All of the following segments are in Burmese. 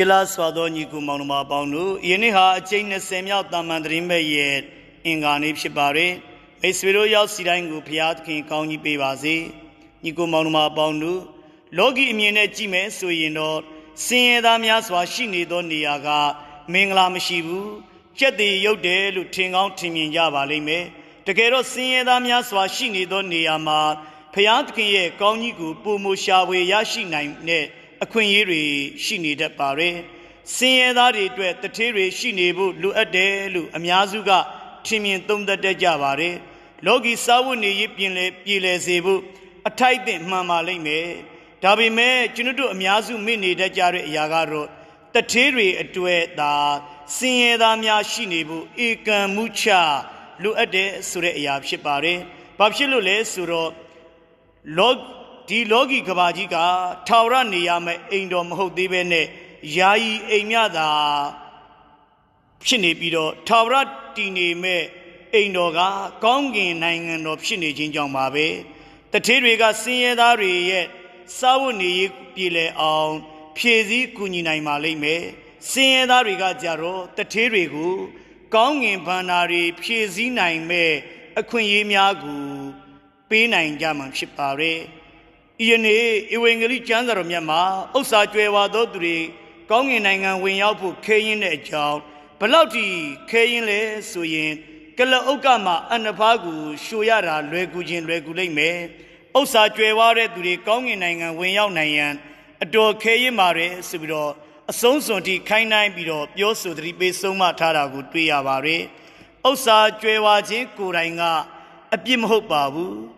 ချစ်လားစွာသောညီကူမောင်နှမပေါင်းတို့ယနေ့ဟာအကျိန်20မြောက်တာမန်တရင်မဲ့ရဲ့အင်္ဂါနေ့ဖြစ်ပါရဲ့မိတ်ဆွေတို့ရောက်စီတိုင်းကိုဘုရားသခင်ကောင်းကြီးပေးပါစေညီကူမောင်နှမပေါင်းတို့လောကီအမြင်နဲ့ကြည့်မယ်ဆိုရင်တော့စင်ရသားများစွာရှိနေသောနေရာကမင်္ဂလာမရှိဘူးကြက်တည်ရုပ်တယ်လို့ထင်ကောင်းထင်မြင်ကြပါလိမ့်မယ်တကယ်တော့စင်ရသားများစွာရှိနေသောနေရာမှာဘုရားသခင်ရဲ့ကောင်းကြီးကိုပုံမရှာဝေရရှိနိုင်တဲ့ အခွင့်အရေးတွေရှိနေတတ်ပါတယ်။စင်ရဲသားတွေအတွက်တထေးတွေရှိနေဖို့လိုအပ်တယ်လို့အများစုကထင်မြင်သုံးသပ်တတ်ကြပါတယ်။လောကီစာဝတ်နေရေးပြင်လေပြည်လေစေဖို့အထိုက်တဲ့မှန်ပါလိမ့်မယ်။ဒါပေမဲ့ကျွန်တို့အများစုမိနေတတ်ကြတဲ့အရာကတော့တထေးတွေအတွေ့သာစင်ရဲသားများရှိနေဖို့ဧကံမှုချလိုအပ်တယ်ဆိုတဲ့အရာဖြစ်ပါတယ်။ဘာဖြစ်လို့လဲဆိုတော့လော ဒီလောကီကဘာကြီးကထာဝရနေရမယ့်အိမ်တော်မဟုတ်သေးပဲနဲ့ယာယီအိမ်မြသာဖြစ်နေပြီးတော့ထာဝရတည်နေမဲ့အိမ်တော်ကကောင်းကင်နိုင်ငံတော်ဖြစ်နေခြင်းကြောင့်ပါပဲတထေးတွေကစင်ရဲသားတွေရဲ့စာဝတ်နေရေးပြည်လဲအောင် ဖြည့်စည်းကူညီနိုင်ပါလိမ့်မယ်စင်ရဲသားတွေကကြတော့တထေးတွေကိုကောင်းကင်ဘန္နာတွေဖြည့်စည်းနိုင်မဲ့အခွင့်အရေးများကိုပေးနိုင်ကြမှာဖြစ်ပါရဲ့ ဤယနေ့ဧဝံဂေလိကျမ်းစာတော်မြတ်မှာဥစ္စာကြွယ်ဝသောသူတွေကောင်းကင်နိုင်ငံဝင်ရောက်ဖို့ခဲရင်တဲ့အကြောင်းဘလောက်ထိခဲရင်လဲဆိုရင်ကလအုပ်ကမှာအနဖားကိုရှိုရတာလွယ်ကူခြင်းလွယ်ကူလိမ့်မယ်ဥစ္စာကြွယ်ဝတဲ့သူတွေကောင်းကင်နိုင်ငံဝင်ရောက်နိုင်ရန်အတော်ခဲရင်ပါတယ်ဆိုပြီးတော့အဆုံးစွန်ထိခိုင်းနိုင်ပြီးတော့ပြောဆိုသတိပေးဆုံးမထားတာကိုတွေ့ရပါတယ်ဥစ္စာကြွယ်ဝခြင်းကိုယ်တိုင်ကအပြစ်မဟုတ်ပါဘူး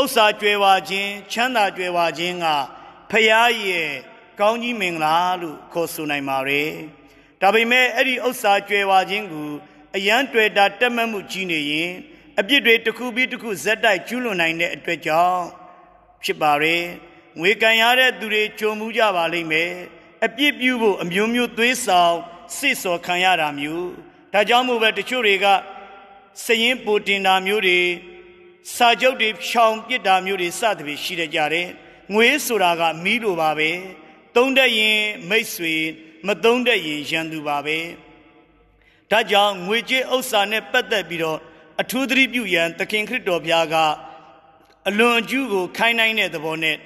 ဥစ္စာကြွယ်ဝခြင်းချမ်းသာကြွယ်ဝခြင်းကဖရာရဲ့ကောင်းကြီးမင်္ဂလာလို့ခေါ်ဆိုနိုင်ပါ रे ဒါပေမဲ့အဲ့ဒီဥစ္စာကြွယ်ဝခြင်းကိုအယံတွေ့တာတက်မှတ်မှုကြီးနေရင်အပြစ်တွေတစ်ခုပြီးတစ်ခုဇက်တိုက်ကျူးလွန်နိုင်တဲ့အတွက်ကြောင့်ဖြစ်ပါ रे ငွေကန်ရတဲ့သူတွေကြုံမှုကြပါလိမ့်မယ်အပြစ်ပြုဖို့အမျိုးမျိုးသွေးဆောင်စစ်စော်ခံရတာမျိုးဒါကြောင့်မို့ပဲတချို့တွေကစရင်ပူတင်တာမျိုးတွေ စာချုပ်တွေဖြောင်ပစ်တာမျိုးတွေစသဖြင့်ရှိကြတယ်ငွေဆိုတာကမီးလိုပါပဲသုံးတတ်ရင်မိတ်ဆွေမသုံးတတ်ရင်ရန်သူပါပဲဒါကြောင့်ငွေကြေးဥစ္စာနဲ့ပတ်သက်ပြီးတော့အထူးသတိပြုရန်သခင်ခရစ်တော်ဘုရားကအလွန်အကျူးကိုခိုင်းနိုင်တဲ့သဘောနဲ့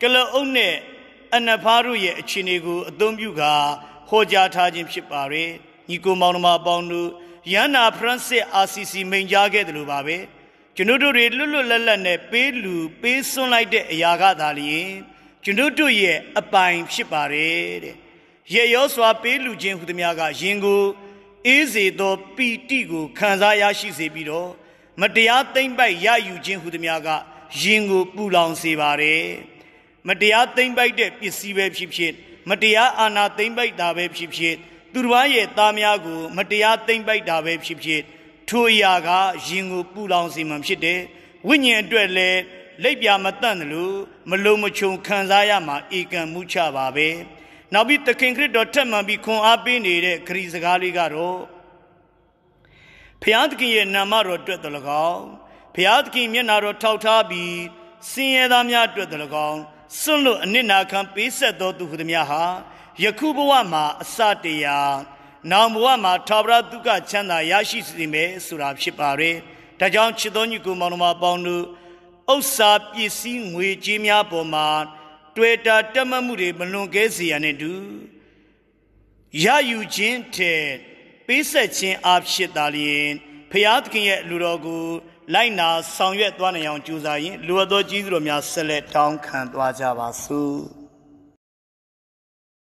ကလအုပ်နဲ့အနဖားတို့ရဲ့အခြေအနေကိုအသုံးပြုကာဟောကြားထားခြင်းဖြစ်ပါရဲ့ညီကိုမောင်နှမပေါင်းတို့ယန္နာဖရန့်စစ် RCC မိန်ကြားခဲ့တယ်လို့ပါပဲ ကျွန်တို့တွေလွတ်လွတ်လပ်လပ်နဲ့ပေးလူပေးစွန့်လိုက်တဲ့အရာကသာလျင်ကျွန်တို့ရဲ့အပိုင်ဖြစ်ပါတယ်တဲ့ရေရောစွာပေးလူခြင်းဟူသည်များကယင်ကိုအေးစေသောပီတိကိုခံစားရရှိစေပြီးတော့မတရားသိမ့်ပိုက်ရယူခြင်းဟူသည်များကယင်ကိုပူလောင်စေပါတယ်မတရားသိမ့်ပိုက်တဲ့ပစ္စည်းပဲဖြစ်ဖြစ်မတရားအာဏာသိမ့်ပိုက်တာပဲဖြစ်ဖြစ်သူတော်ရဲ့သားများကို မတရားသိမ့်ပိုက်တာပဲဖြစ်ဖြစ် ထိုအရာကရင်ကိုပူလောင်စေမှဖြစ်တယ်ဝိညာဉ်အတွက်လည်းလက်ပြမတန့်တယ်လို့မလုံးမချုံခံစားရမှာဧကံမှုချပါပဲနောက်ပြီးသခင်ခရစ်တော်ထက်မှန်ပြီးခွန်အားပေးနေတဲ့ခရီးစကားလေးကတော့ဖျားသခင်ရဲ့နာမတော်အတွက်တလကောင်ဖျားသခင်မျက်နာတော်ထောက်ထားပြီးစင်ရသားများအတွက်တလကောင်စွန့်လို့အနစ်နာခံပေးဆက်တော်သူဟူသည်များဟာယခုဘဝမှာအစတရား နောင်ဘဝမှာထာဝရဒုက္ခချမ်းသာရရှိစေမယ်ဆိုတာဖြစ်ပါရဲ့ဒါကြောင့်ချစ်တော်ညီကိုမောင်နှမပေါင်းတို့ဥစ္စာပစ္စည်းငွေကြေးများပေါ်မှာတွေ့တာတက်မှတ်မှုတွေမလွန်ကဲစေရနဲ့တူရယူခြင်းထဲပေးဆက်ခြင်းအဖြစ်သာလျင်ဖျားသခင်ရဲ့လူတော်ကိုလိုက်နာဆောင်ရွက်သွားနိုင်အောင်ကြိုးစားရင်လူတော်ကြီးသူတော်များဆက်လက်တောင်းခံသွားကြပါစို့